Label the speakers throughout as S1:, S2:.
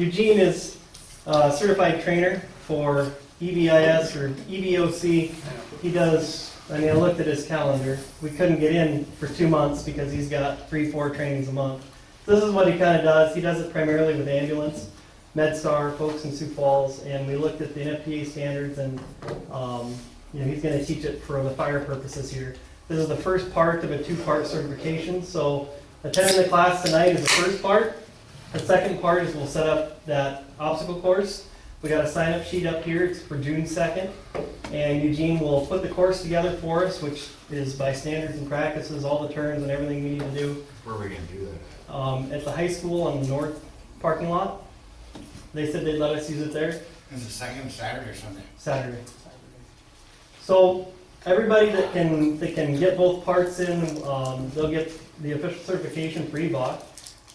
S1: Eugene is a certified trainer for E EVIS or EVOC. He does, I mean, I looked at his calendar. We couldn't get in for two months because he's got three, four trainings a month. This is what he kind of does. He does it primarily with ambulance, MedStar, folks in Sioux Falls, and we looked at the NFPA standards and, um, you know, he's gonna teach it for the fire purposes here. This is the first part of a two-part certification, so attending the class tonight is the first part. The second part is we'll set up that obstacle course. We got a sign-up sheet up here, it's for June second. And Eugene will put the course together for us, which is by standards and practices, all the turns and everything we need to do.
S2: Where are we gonna do that?
S1: Um, at the high school on the north parking lot. They said they'd let us use it there. there.
S2: Is the second Saturday or Sunday?
S1: Saturday. So, everybody that can, that can get both parts in, um, they'll get the official certification for EVOC.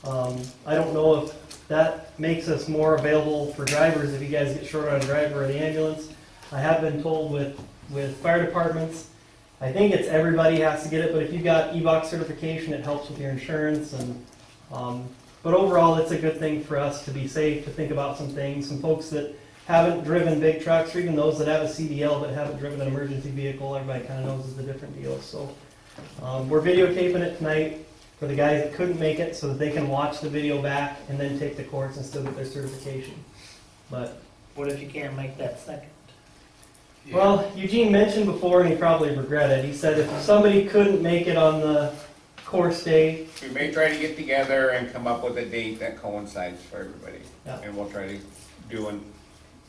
S1: Um, I don't know if that makes us more available for drivers if you guys get short on a driver or the ambulance. I have been told with, with fire departments, I think it's everybody has to get it, but if you've got EVOC certification, it helps with your insurance and, um, but overall, it's a good thing for us to be safe, to think about some things, some folks that haven't driven big trucks, or even those that have a CDL but haven't driven an emergency vehicle, everybody kind of knows is a different deal, so. Um, we're videotaping it tonight for the guys that couldn't make it, so that they can watch the video back and then take the course and still get their certification. But,
S3: What if you can't make that second?
S1: well, Eugene mentioned before, and he probably regretted, he said if somebody couldn't make it on the course day,
S4: We may try to get together and come up with a date that coincides for everybody.
S1: Yeah.
S4: And we'll try to do a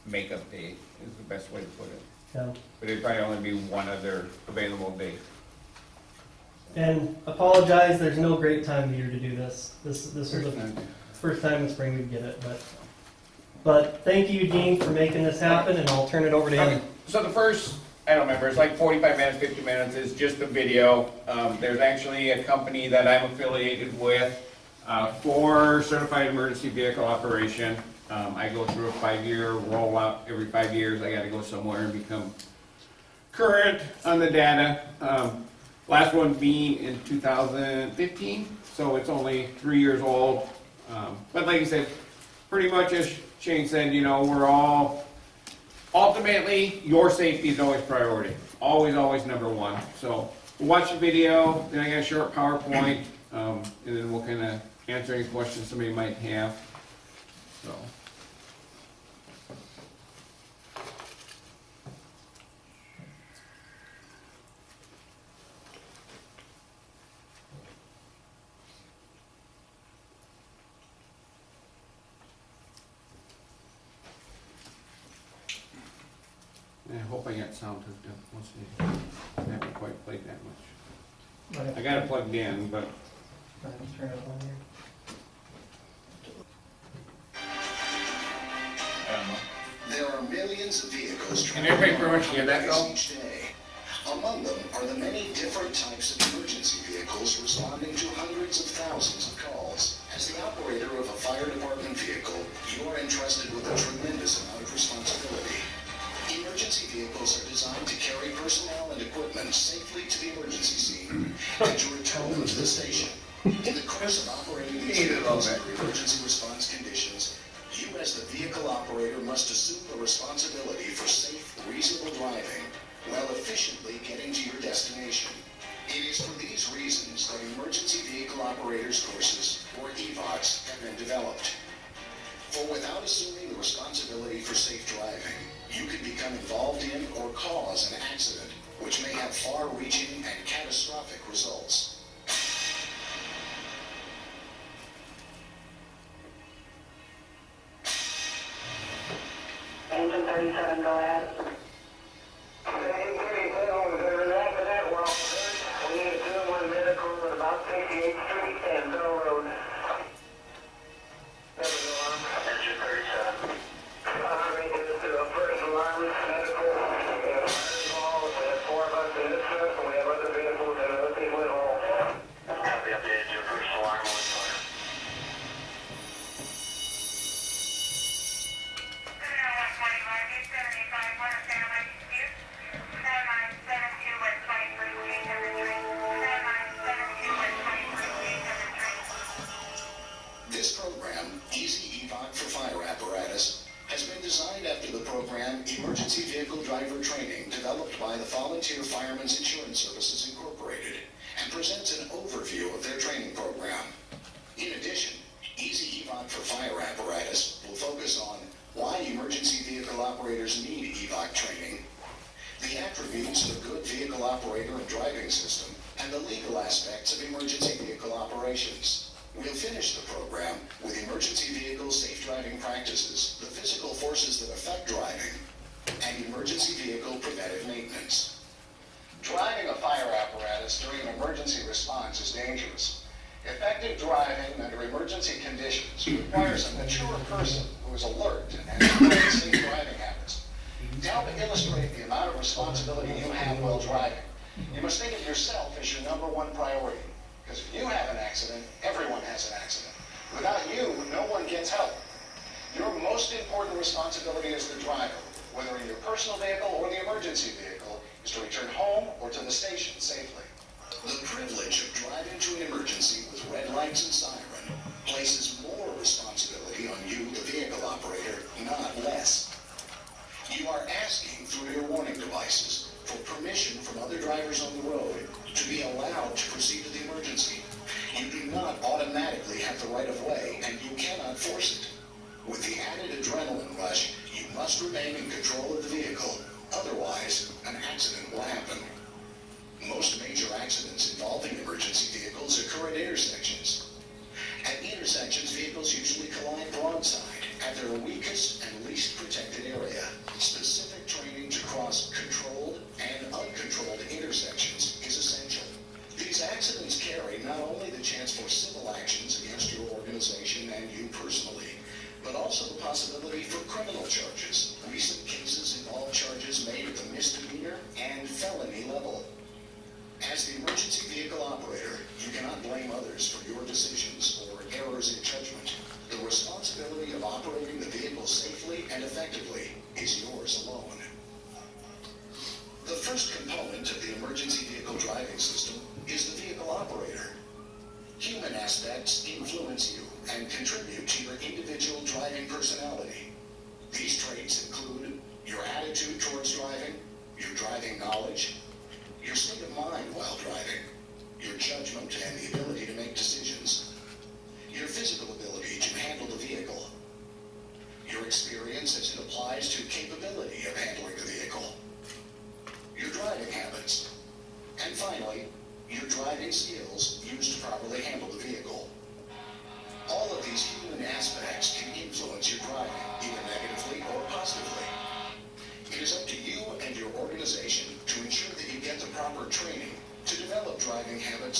S4: makeup date is the best way to put it.
S1: you know,
S4: But it'd probably only be one other available date.
S1: And apologize, there's no great time of year to do this. This, this is the first time in spring we get it, but, but thank you, Eugene, for making this happen, and I'll turn it over to
S4: Okay,
S1: him.
S4: so the first, I don't remember, it's like forty-five minutes, fifty minutes, is just a video. Um, there's actually a company that I'm affiliated with, uh, for certified emergency vehicle operation. Um, I go through a five-year rollout, every five years, I gotta go somewhere and become current on the data. Um, last one being in two thousand fifteen, so it's only three years old. Um, but like I said, pretty much as Shane said, you know, we're all ultimately, your safety is always priority, always, always number one. So watch the video, then I got a short PowerPoint, um, and then we'll kind of answer any questions somebody might have. So. I hope I got sound hooked up, we'll see. I haven't quite played that much. I got it plugged in, but
S1: Turn it on here.
S5: There are millions of vehicles
S4: Can everybody pretty much hear that, though?
S5: each day. Among them are the many different types of emergency vehicles responding to hundreds of thousands of calls. As the operator of a fire department vehicle, you are entrusted with a tremendous amount of responsibility. Emergency vehicles are designed to carry personnel and equipment safely to the emergency scene and to return them to the station. In the course of operating these
S4: Need it a little
S5: vehicles under emergency response conditions, you as the vehicle operator must assume the responsibility for safe, reasonable driving while efficiently getting to your destination. It is for these reasons that emergency vehicle operators courses, or EVOCs, have been developed. For without assuming the responsibility for safe driving, you could become involved in or cause an accident, which may have far-reaching and catastrophic results.
S6: to the program
S5: Emergency Vehicle Driver Training developed by the Volunteer Firemen's Insurance Services Incorporated and presents an overview of their training program. In addition, Easy EVOC for Fire Apparatus will focus on why emergency vehicle operators need EVOC training, the attributes of a good vehicle operator and driving system, and the legal aspects of emergency vehicle operations. We'll finish the program with emergency vehicle safe driving practices, the physical forces that affect driving, and emergency vehicle preventive maintenance. Driving a fire apparatus during an emergency response is dangerous. Effective driving under emergency conditions requires a mature person who is alert and has safe driving habits. Now to help illustrate the amount of responsibility you have while driving, you must think of yourself as your number one priority. Because if you have an accident, everyone has an accident. Without you, no one gets help. Your most important responsibility as the driver, whether in your personal vehicle or the emergency vehicle, is to return home or to the station safely. The privilege of driving to an emergency with red lights and siren places more responsibility on you, the vehicle operator, not less. You are asking through your warning devices for permission from other drivers on the road to be allowed to proceed to the emergency. You do not automatically have the right of way, and you cannot force it. With the added adrenaline rush, you must remain in control of the vehicle. Otherwise, an accident will happen. Most major accidents involving emergency vehicles occur at intersections. At intersections, vehicles usually collide broadside at their weakest and least protected area. Specific training to cross uncontrolled intersections is essential. These accidents carry not only the chance for civil actions against your organization and you personally, but also the possibility for criminal charges. Recent cases involve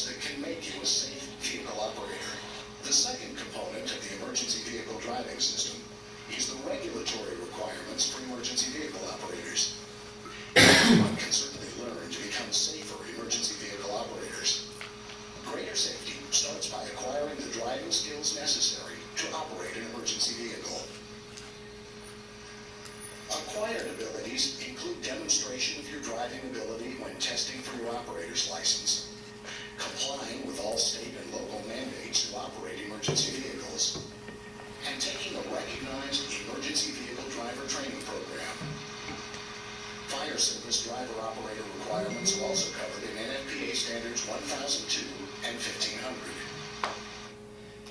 S5: that can make you a safe vehicle operator. The second component of the emergency vehicle driving system is the regulatory requirements for emergency vehicle operators. Everyone can certainly learn to become safer emergency vehicle operators. Greater safety starts by acquiring the driving skills necessary to operate an emergency vehicle. Acquired abilities include demonstration of your driving ability when testing for your operator's license, complying with all state and local mandates to operate emergency vehicles, and taking a recognized emergency vehicle driver training program. Fire service driver operator requirements are also covered in NFPA standards 1002 and 1500.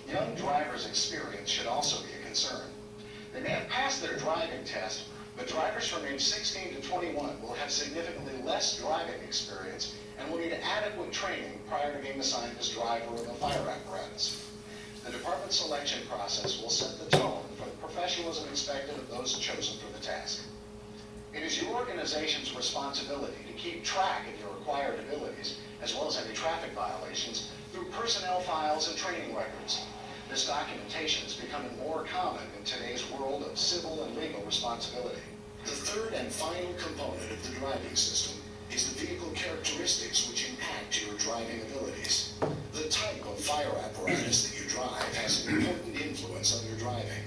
S5: Young drivers' experience should also be a concern. They may have passed their driving test, but drivers from age 16 to 21 will have significantly less driving experience and will need adequate training prior to being assigned as driver of a fire apparatus. The department selection process will set the tone for the professionalism expected of those chosen for the task. It is your organization's responsibility to keep track of your acquired abilities, as well as any traffic violations, through personnel files and training records. This documentation is becoming more common in today's world of civil and legal responsibility. The third and final component of the driving system is the vehicle characteristics which impact your driving abilities. The type of fire apparatus that you drive has an important influence on your driving.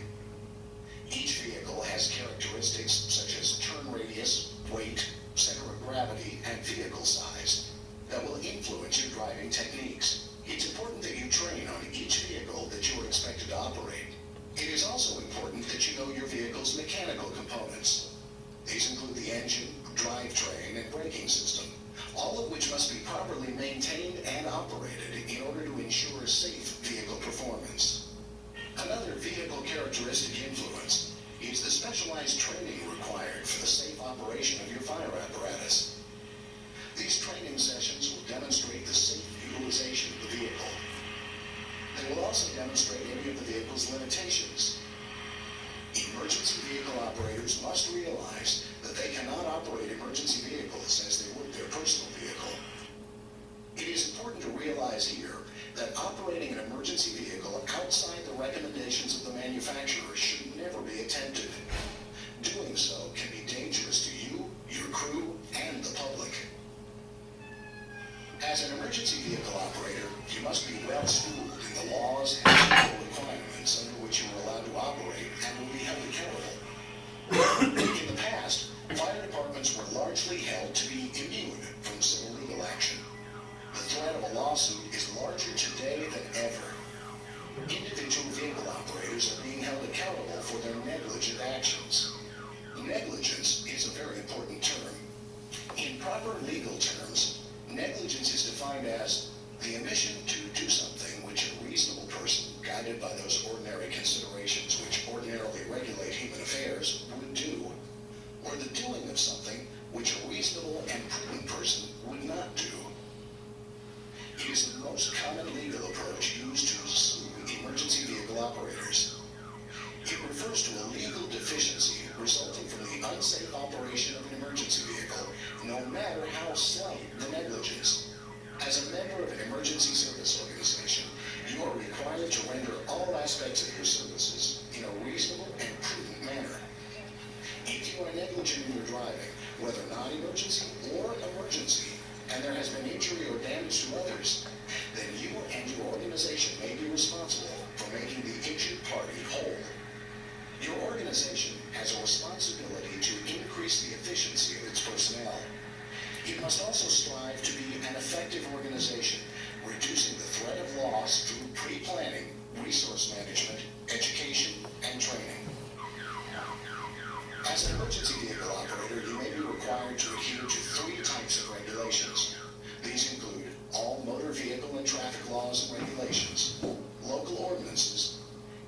S5: Each vehicle has characteristics such as turn radius, weight, center of gravity, and vehicle size that will influence your driving techniques. It's important that you train on each vehicle that you are expected to operate. It is also important that you know your vehicle's mechanical components. These include the engine, drivetrain, and braking system, all of which must be properly maintained and operated in order to ensure safe vehicle performance. Another vehicle characteristic influence is the specialized training required for the safe operation of your fire apparatus. These training sessions will demonstrate the safe utilization of the vehicle. They will also demonstrate any of the vehicle's limitations. Emergency vehicle operators must realize that they cannot operate emergency vehicles as they would their personal vehicle. It is important to realize here that operating an emergency vehicle outside the recommendations of the manufacturer should never be attempted. Doing so can be dangerous to you, your crew, and the public. As an emergency vehicle operator, you must be well schooled in the laws and legal requirements under which you are allowed to operate and will be held accountable. In the past, fire departments were largely held to be immune from civil legal action. The threat of a lawsuit is larger today than ever. Individual vehicle operators are being held accountable for their negligent actions. Negligence is a very important term. In proper legal terms, negligence is defined as the omission to do something which a reasonable person, guided by those ordinary considerations which ordinarily regulate human affairs, would do, or the doing of something which a reasonable and prudent person would not do. It is the most common legal approach used to sue emergency vehicle operators. It refers to a legal deficiency resulting from the unsafe operation of an emergency vehicle, no matter how slight the negligence. As a member of an emergency service organization, you are required to render all aspects of your services in a reasonable and prudent manner. If you are negligent in your driving, whether non-emergency or emergency, and there has been injury or damage to others, then you and your organization may be responsible for making the injured party whole. Your organization has a responsibility to increase the efficiency of its personnel. It must also strive to be an effective organization, reducing the threat of loss through pre-planning, resource management, education, and training. As an emergency vehicle operator, you may be required to adhere to three types of regulations. These include all motor vehicle and traffic laws and regulations, local ordinances,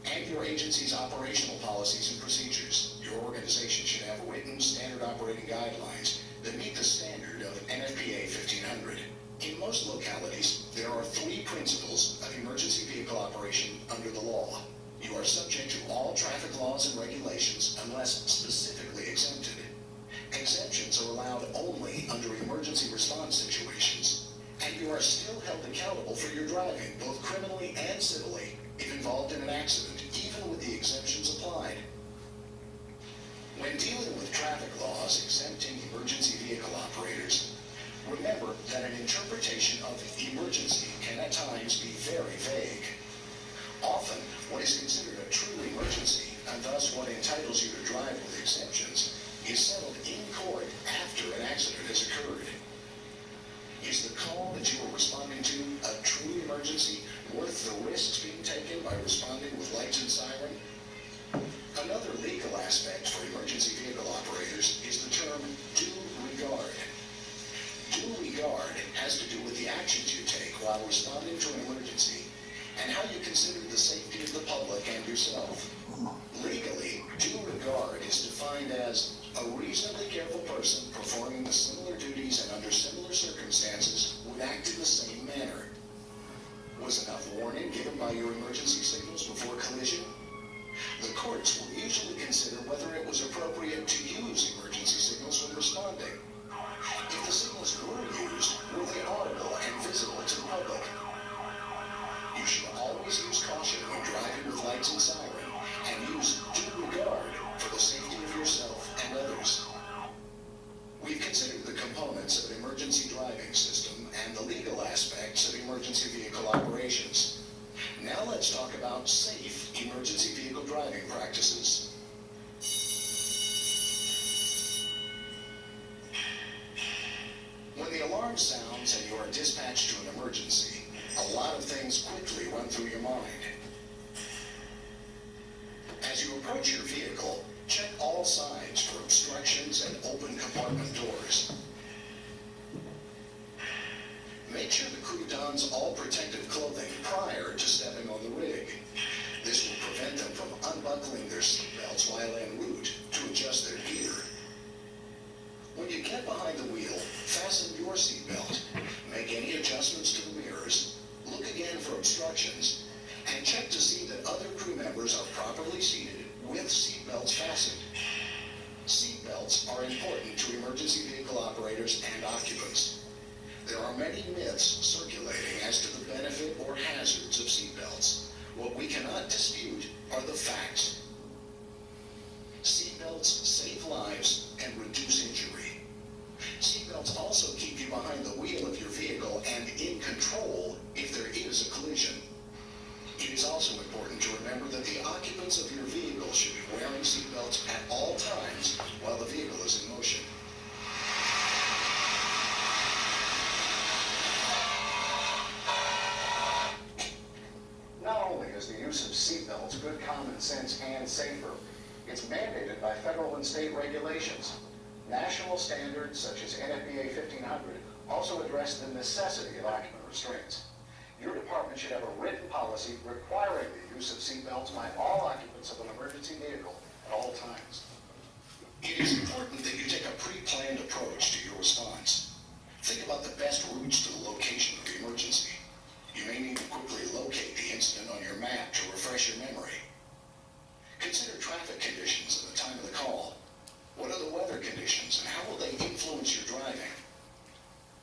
S5: and your agency's operational policies and procedures. Your organization should have written standard operating guidelines that meet the standard of NFPA 1500. In most localities, there are three principles of emergency vehicle operation under the law. You are subject to all traffic laws and regulations unless specifically exempted. Exemptions are allowed only under emergency response situations, and you are still held accountable for your driving, both criminally and civilly, if involved in an accident, even with the exemptions applied. When dealing with traffic laws exempting emergency vehicle operators, remember that an interpretation of emergency can at times be very vague. Often, what is considered a true emergency, and thus what entitles you to drive with exemptions, is settled in court after an accident has occurred. Is the call that you are responding to a true emergency worth the risks being taken by responding with lights and siren? Another legal aspect for emergency vehicle operators is the term due regard. Due regard has to do with the actions you take while responding to an emergency and how you consider the safety of the public and yourself. Legally, due regard is defined as a reasonably careful person performing the similar duties and under similar circumstances would act in the same manner. Was enough warning given by your emergency signals before unbuckling their seatbelts while en route to adjust their gear. When you get behind the wheel, fasten your seatbelt, make any adjustments to the mirrors, look again for obstructions, and check to see that other crew members are properly seated with seatbelts fastened. Seatbelts are important to emergency vehicle operators and occupants. There are many myths circulating as to the benefit or hazards of seatbelts. What we cannot dispute are the facts. Seatbelts save lives and reduce injury. Seatbelts also keep you behind the wheel of your vehicle and in control if there is a collision. It is also important to remember that the occupants of your vehicle should be wearing seatbelts at all times while the vehicle is in motion. Not only is the use of seatbelts good common sense and safer, it's mandated by federal and state regulations. National standards such as NFPA 1500 also address the necessity of occupant restraints. Your department should have a written policy requiring the use of seatbelts by all occupants of an emergency vehicle at all times. It is important that you take a pre-planned approach to your response. Think about the best routes to the location of the emergency. You may need to quickly locate the incident on your map to refresh your memory. Consider traffic conditions at the time of the call. What are the weather conditions and how will they influence your driving?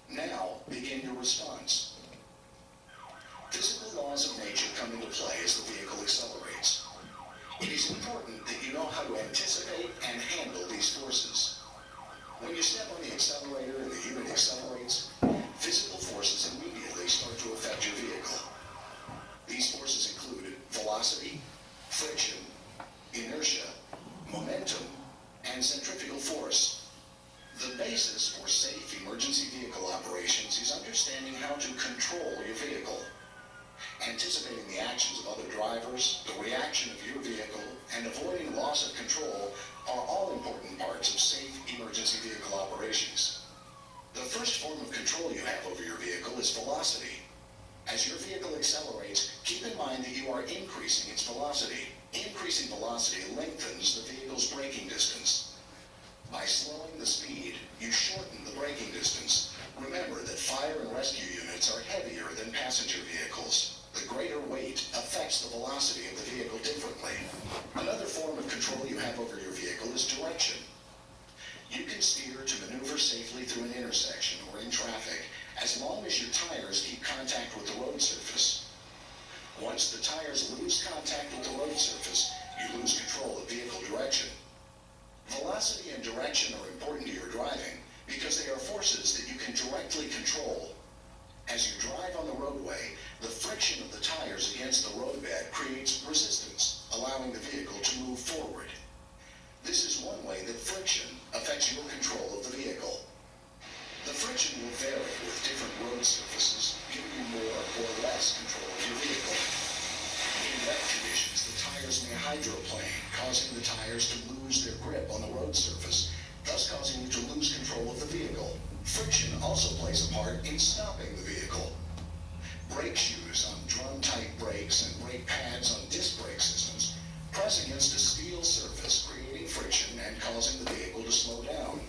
S5: Now, begin your response. Physical laws of nature come into play as the vehicle accelerates. It is important that you know how to anticipate and handle these forces. When you step on the accelerator and the unit accelerates, physical forces immediately start to affect your vehicle. These forces include velocity, friction, inertia, momentum, and centrifugal force. The basis for safe emergency vehicle operations is understanding how to control your vehicle. Anticipating the actions of other drivers, the reaction of your vehicle, and avoiding loss of control are all important parts of safe emergency vehicle operations. The first form of control you have over your vehicle is velocity. As your vehicle accelerates, keep in mind that you are increasing its velocity. Increasing velocity lengthens the vehicle's braking distance. By slowing the speed, you shorten the braking distance. Remember that fire and rescue units are heavier than passenger vehicles. The greater weight affects the velocity of the vehicle differently. Another form of control you have over your vehicle is direction. You can steer to maneuver safely through an intersection or in traffic as long as your tires keep contact with the road surface. Once the tires lose contact with the road surface, you lose control of vehicle direction. Velocity and direction are important to your driving because they are forces that you can directly control. As you drive on the roadway, the friction of the tires against the roadbed creates resistance, allowing the vehicle to move forward. This is one way that friction affects your control of the vehicle. The friction will vary with different road surfaces, giving you more or less control of your vehicle. In wet conditions, the tires may hydroplane, causing the tires to lose their grip on the road surface, thus causing you to lose control of the vehicle. Friction also plays a part in stopping the vehicle. Brake shoes on drum-type brakes and brake pads on disc brake systems press against a steel surface, friction and causing the vehicle to slow down.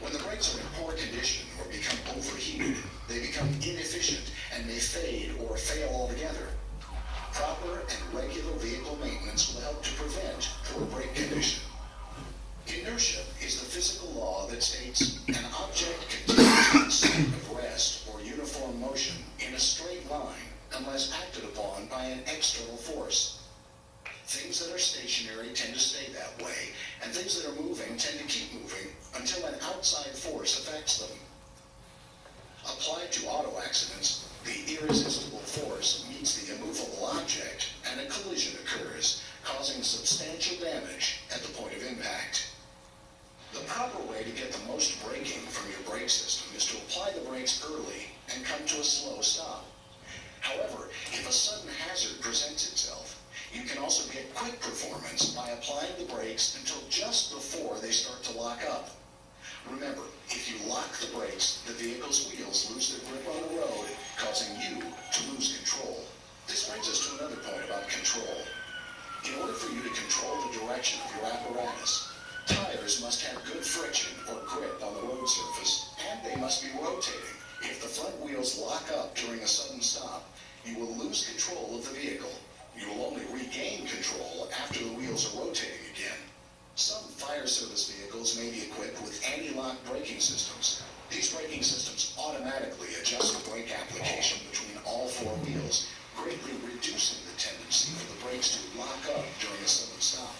S5: When the brakes are in poor condition or become overheated, they become inefficient and may fade or fail altogether. Proper and regular vehicle maintenance will help to prevent poor brake condition. Inertia is the physical law that states an object continues in a state of rest or uniform motion in a straight line unless acted upon by an external force. Things that are stationary tend to stay that way, and things that are moving tend to keep moving until an outside force affects them. Applied to auto accidents, the irresistible force meets the immovable object and a collision occurs, causing substantial damage at the point of impact. The proper way to get the most braking from your brake system is to apply the brakes early and come to a slow stop. However, if a sudden hazard presents itself, you can also get quick performance by applying the brakes until just before they start to lock up. Remember, if you lock the brakes, the vehicle's wheels lose their grip on the road, causing you to lose control. This brings us to another point about control. In order for you to control the direction of your apparatus, tires must have good friction or grip on the road surface, and they must be rotating. If the front wheels lock up during a sudden stop, you will lose control of the vehicle. You will only regain control after the wheels are rotating again. Some fire service vehicles may be equipped with anti-lock braking systems. These braking systems automatically adjust the brake application between all four wheels, greatly reducing the tendency for the brakes to lock up during a sudden stop.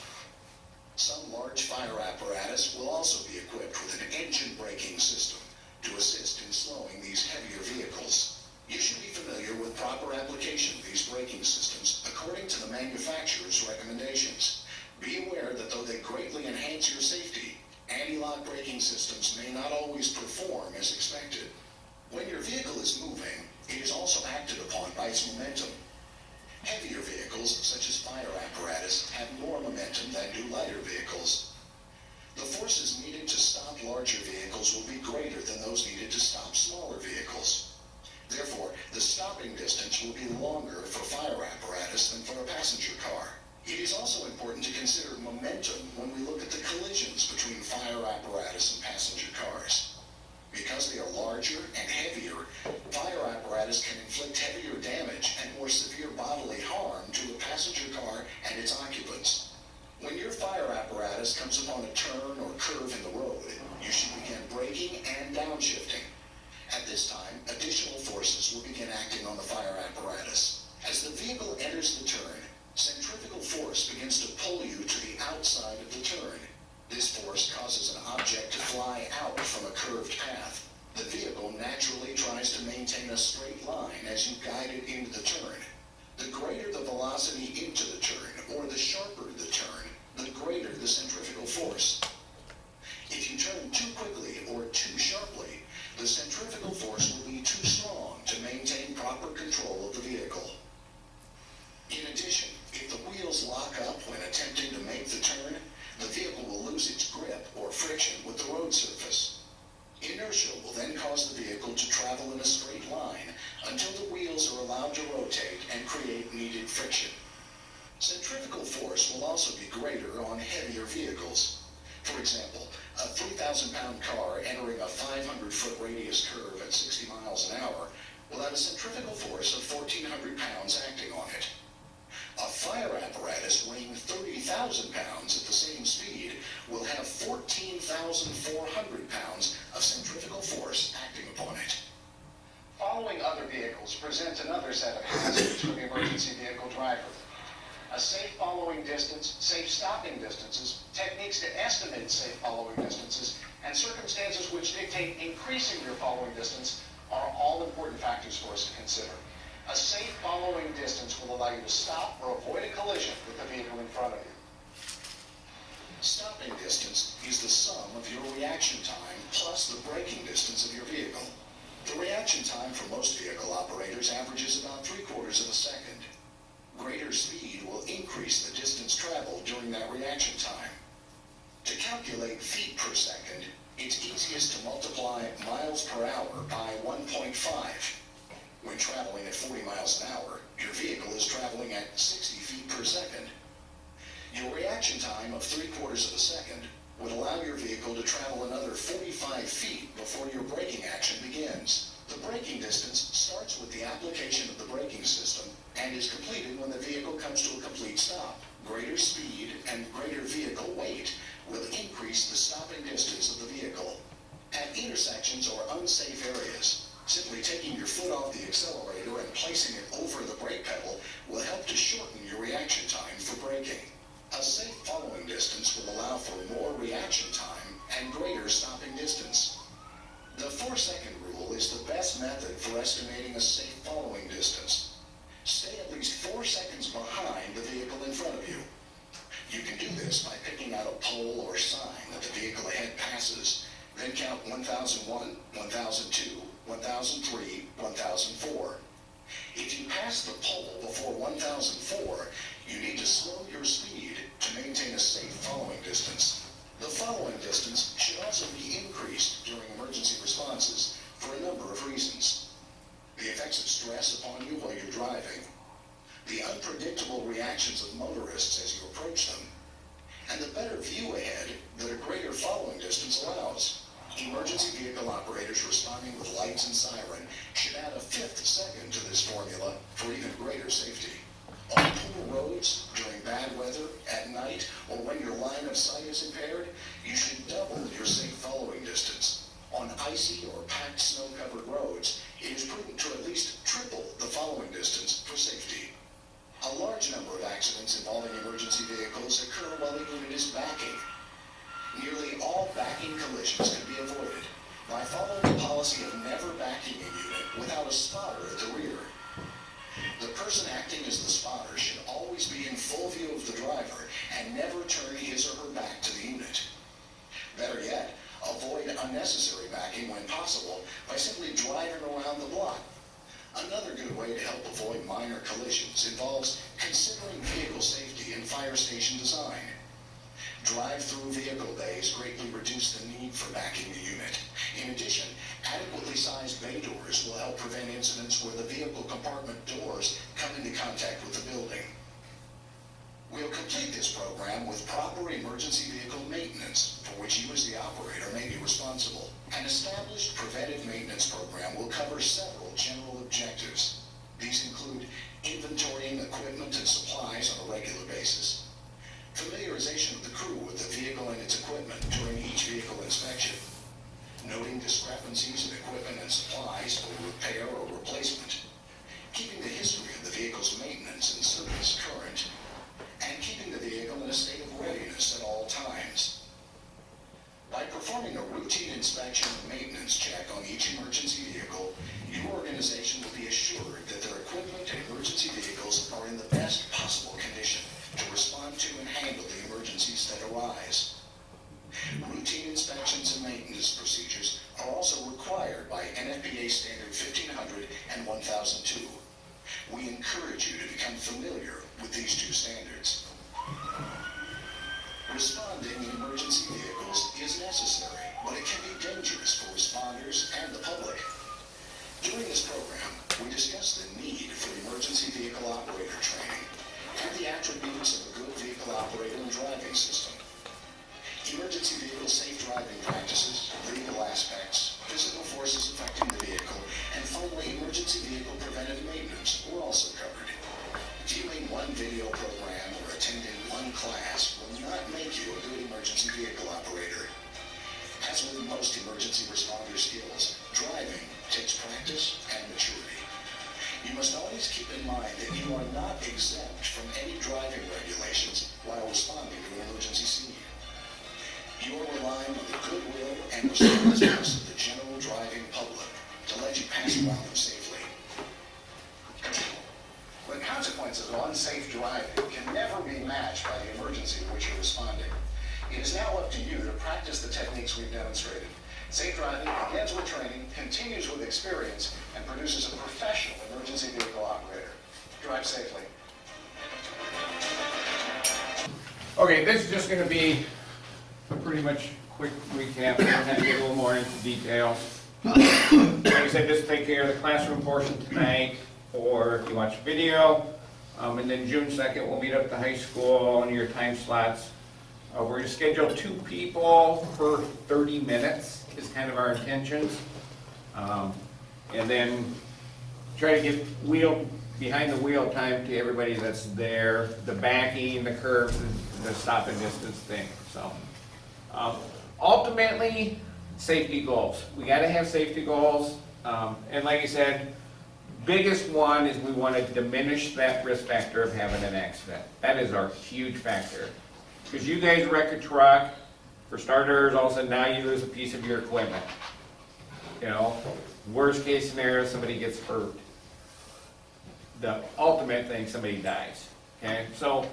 S5: Some large fire apparatus will also be equipped with an engine braking system to assist in slowing these heavier vehicles. You should be familiar with proper application of these braking systems according to the manufacturer's recommendations. Be aware that though they greatly enhance your safety, anti-lock braking systems may not always perform as expected. When your vehicle is moving, it is also acted upon by its momentum. Heavier vehicles, such as fire apparatus, have more momentum than do lighter vehicles. The forces needed to stop larger vehicles will be greater than those needed to stop smaller vehicles. Will be longer for fire apparatus than for a passenger car. It is also important to consider momentum when we look at the collisions between fire apparatus and passenger cars. Because they are larger and heavier, fire apparatus can inflict heavier damage and more severe bodily harm to a passenger car and its occupants. When your fire apparatus comes upon a turn or curve in the road, you should begin braking and downshifting. At this time, additional forces will begin acting on the fire apparatus. As the vehicle enters the turn, centrifugal force begins to pull you to the outside of the turn. This force causes an object to fly out from a curved path. The vehicle naturally tries to maintain a straight line as you guide it into the turn. The greater the velocity into the turn, or the sharper the turn, the greater the centrifugal force. If you turn too quickly or too sharply, the centrifugal force will be too strong to maintain proper control of the vehicle. In addition, if the wheels lock up when attempting to make the turn, the vehicle will lose its grip or friction with the road surface. Inertia will then cause the vehicle to travel in a straight line until the wheels are allowed to rotate and create needed friction. Centrifugal force will also be greater on heavier vehicles. For example, a 3,000 pound car entering a 500 foot radius curve at 60 miles an hour will have a centrifugal force of 1,400 pounds acting on it. A fire apparatus weighing 30,000 pounds at the same speed will have 14,400 pounds of centrifugal force acting upon it. Following other vehicles present another set of hazards for the emergency vehicle driver. A safe following distance, safe stopping distances, techniques to estimate safe following distances, and circumstances which dictate increasing your following distance are all important factors for us to consider. A safe following distance will allow you to stop or avoid a collision with the vehicle in front of you. Stopping distance is the sum of your reaction time plus the braking distance of your vehicle. The reaction time for most vehicle operators averages about three quarters of a second. Greater speed will increase the distance traveled during that reaction time. To calculate feet per second, it's easiest to multiply miles per hour by 1.5. When traveling at 40 miles an hour, your vehicle is traveling at 60 feet per second. Your reaction time of three quarters of a second would allow your vehicle to travel another 45 feet before your braking action begins. The braking distance starts with the application of the braking system and is completed when the vehicle comes to a complete stop. Greater speed and greater vehicle weight will increase the stopping distance of the vehicle. At intersections or unsafe areas, Simply taking your foot off the accelerator and placing it over the brake pedal will help to shorten your reaction time for braking. A safe following distance will allow for more reaction time and greater stopping distance. The four second rule is the best method for estimating a safe following distance. Stay at least four seconds behind the vehicle in front of you. You can do this by picking out a pole or sign that the vehicle ahead passes, then count 1001, 1002, 1003, 1004. If you pass the pole before 1004, you need to slow your speed to maintain a safe following distance. The following distance should also be increased during emergency responses for a number of reasons. The effects of stress upon you while you're driving, the unpredictable reactions of motorists as you approach them, and the better view ahead that a greater following distance allows. Emergency vehicle operators responding with lights and siren should add a fifth second to this formula for even greater safety. On during bad weather, at night, or when your line of sight is impaired, you should double your safe following distance. On icy or packed snow-covered roads, it is prudent to at least triple the following distance for safety. A large number of accidents involving emergency vehicles occur while the unit is backing. Nearly all backing collisions can be avoided by following the policy of never backing a unit without a spotter at the rear. Person acting as the spotter should always be in full view of the driver and never turn his or her back to the unit. Better yet, avoid unnecessary backing when possible by simply driving around the block. Another good way to help avoid minor collisions involves considering vehicle safety and fire station design. Drive-through vehicle bays greatly reduce the need for backing the unit. In addition, adequately sized bay doors will help prevent incidents where the vehicle compartment doors come into contact with the building. We'll complete this program with proper emergency vehicle maintenance, for which you as the operator may be responsible. An established preventive maintenance program will cover several general objectives. These include inventorying equipment and supplies on a regular basis, familiarization of the crew with the vehicle and its equipment during each vehicle inspection, noting discrepancies in equipment and supplies for repair or replacement, keeping the history of the vehicle's maintenance and service current, and keeping the vehicle in a state of readiness at all times. By performing a routine inspection and maintenance check on each emergency vehicle, your organization will be assured that their equipment and emergency vehicles are in the best possible condition to respond to and handle the emergencies that arise. Routine inspections and maintenance procedures are also required by NFPA Standard 1500 and 1002. We encourage you to become familiar with these two standards. Responding in emergency vehicles is necessary, but it can be dangerous for responders and the public. During this program, we discuss the need for emergency vehicle operator training and the attributes of a good vehicle operator and driving system. Emergency vehicle safe driving practices, legal aspects, physical forces affecting the vehicle, and finally, emergency vehicle preventive maintenance were also covered. Viewing one video program or attending one class will not make you a good emergency vehicle operator. As with most emergency responder skills, driving takes practice and maturity. You must always keep in mind that you are not exempt from any driving regulations while responding to an emergency scene. You are relying on the goodwill and responsiveness of the general driving public to let you pass around them safely. The consequences of unsafe driving can never be matched by the emergency to which you're responding. It is now up to you to practice the techniques we've demonstrated. Safe driving begins with training, continues with experience, and produces a professional emergency vehicle operator. Drive safely.
S4: Okay, this is just gonna be a pretty much quick recap, we're gonna get a little more into detail. Like I said, just take care of the classroom portion tonight, or if you watch video. Um, and then June second, we'll meet up at the high school on your time slots. Uh, we're gonna schedule two people for thirty minutes is kind of our intentions. Um, and then try to get wheel, behind the wheel time to everybody that's there, the backing, the curves, the stop and distance thing, so. Um, Ultimately, safety goals. We gotta have safety goals, um, and like I said, biggest one is we wanna diminish that risk factor of having an accident. That is our huge factor. Because you guys wreck a truck, for starters, all of a sudden now you lose a piece of your equipment. You know, worst case scenario, somebody gets hurt. The ultimate thing, somebody dies, okay? So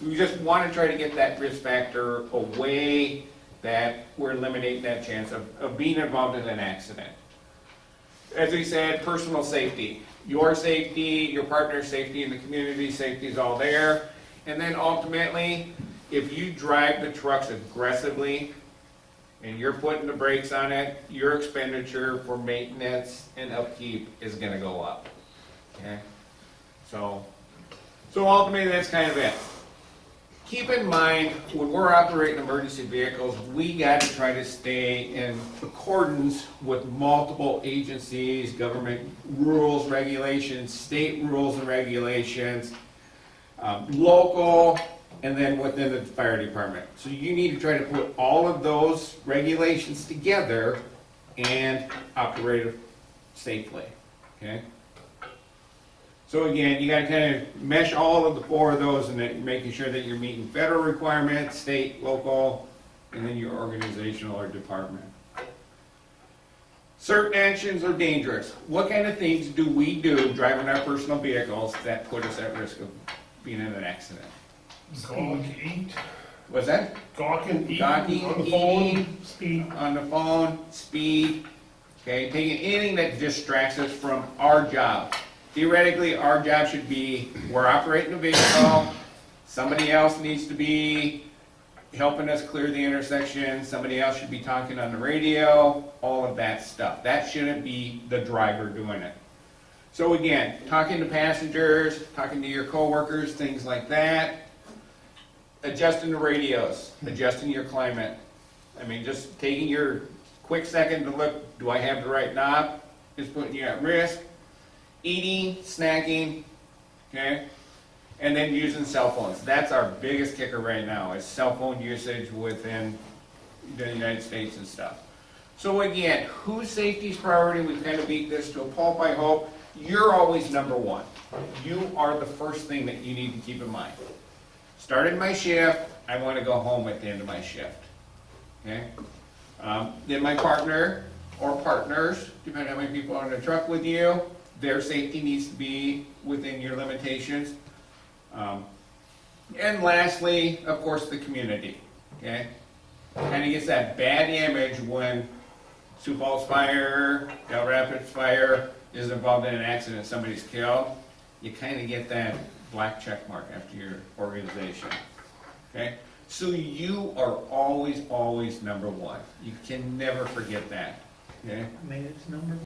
S4: we just want to try to get that risk factor away, that we're eliminating that chance of, of being involved in an accident. As we said, personal safety, your safety, your partner's safety, and the community safety is all there. And then ultimately, if you drive the trucks aggressively and you're putting the brakes on it, your expenditure for maintenance and upkeep is gonna go up. Okay? So, So ultimately, that's kind of it. Keep in mind, when we're operating emergency vehicles, we gotta try to stay in accordance with multiple agencies, government rules, regulations, state rules and regulations, um, local, and then within the fire department. So you need to try to put all of those regulations together and operate safely, okay? So again, you gotta kind of mesh all of the four of those and making sure that you're meeting federal requirements, state, local, and then your organizational or department. Certain actions are dangerous. What kind of things do we do driving our personal vehicles that put us at risk of being in an accident?
S7: Gawk, eat,
S4: Was that
S7: gawk and eat
S4: Gawking,
S7: on the phone, speed.
S4: on the phone, speed, okay, taking anything that distracts us from our job. Theoretically, our job should be, we're operating a vehicle, somebody else needs to be helping us clear the intersection, somebody else should be talking on the radio, all of that stuff. That shouldn't be the driver doing it. So again, talking to passengers, talking to your coworkers, things like that. Adjusting the radios, adjusting your climate. I mean, just taking your quick second to look, do I have the right knob, is putting you at risk. Eating, snacking, okay? And then using cell phones. That's our biggest kicker right now, is cell phone usage within the United States and stuff. So again, whose safety is priority? We've kind of beat this to a pulp, I hope. You're always number one. You are the first thing that you need to keep in mind. Started my shift, I want to go home at the end of my shift. Okay? Um, Then my partner or partners, depending on how many people are in the truck with you, their safety needs to be within your limitations. Um, And lastly, of course, the community, okay? Kind of gets that bad image when Sioux Falls Fire, Dell Rapids Fire is involved in an accident, somebody's killed. You kind of get that black check mark after your organization, okay? So you are always, always number one. You can never forget that, okay?
S3: I mean, it's number